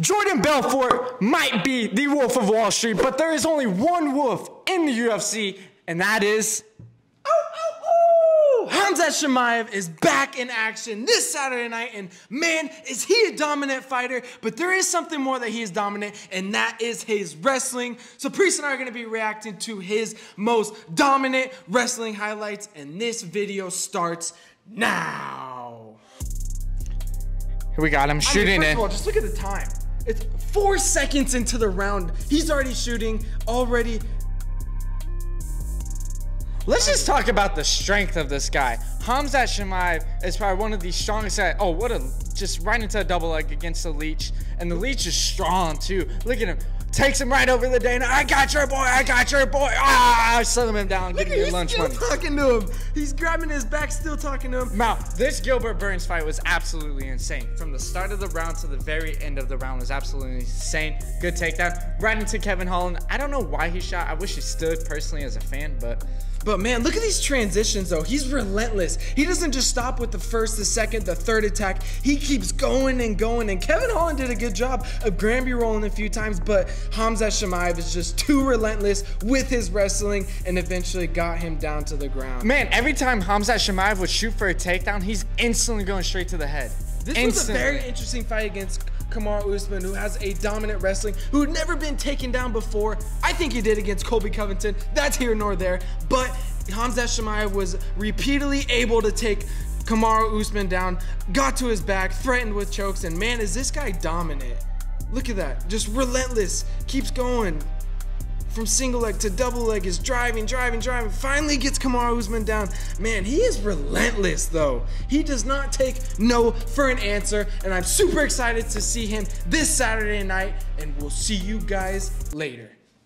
Jordan Belfort might be the Wolf of Wall Street, but there is only one wolf in the UFC, and that is. Oh, oh, oh! Khamzat Chimaev is back in action this Saturday night, and man, is he a dominant fighter. But there is something more that he is dominant, and that is his wrestling. So, Priest and I are going to be reacting to his most dominant wrestling highlights, and this video starts now. Here we got him shooting I mean, first it. of all, just look at the time. It's four seconds into the round. He's already shooting, already. Let's just talk about the strength of this guy. Khamzat Chimaev is probably one of the strongest guys. Oh, what a just right into a double leg against the leech. And the leech is strong too. Look at him. Takes him right over the Dana. I got your boy. I got your boy. Ah, slam him down. Give Look at your he's lunch still money. talking to him. He's grabbing his back, still talking to him. Now, this Gilbert Burns fight was absolutely insane. From the start of the round to the very end of the round was absolutely insane. Good takedown. Right into Kevin Holland. I don't know why he shot. I wish he stood personally as a fan, but But man, look at these transitions though. He's relentless. He doesn't just stop with the first, the second, the third attack. He keeps going and going. And Kevin Holland did a good job of Granby rolling a few times, but Hamza Chimaev is just too relentless with his wrestling and eventually got him down to the ground. Man, every time Hamza Chimaev would shoot for a takedown, he's instantly going straight to the head. This was a very interesting fight against Kamaru Usman, who has a dominant wrestling, who had never been taken down before. I think he did against Colby Covington. That's here nor there. But Hamza Chimaev was repeatedly able to take Kamaru Usman down, got to his back, threatened with chokes, and man, is this guy dominant. Look at that. Just relentless. Keeps going. From single leg to double leg is driving, driving, driving. Finally gets Kamaru Usman down. Man, he is relentless though. He does not take no for an answer, and I'm super excited to see him this Saturday night. And we'll see you guys later.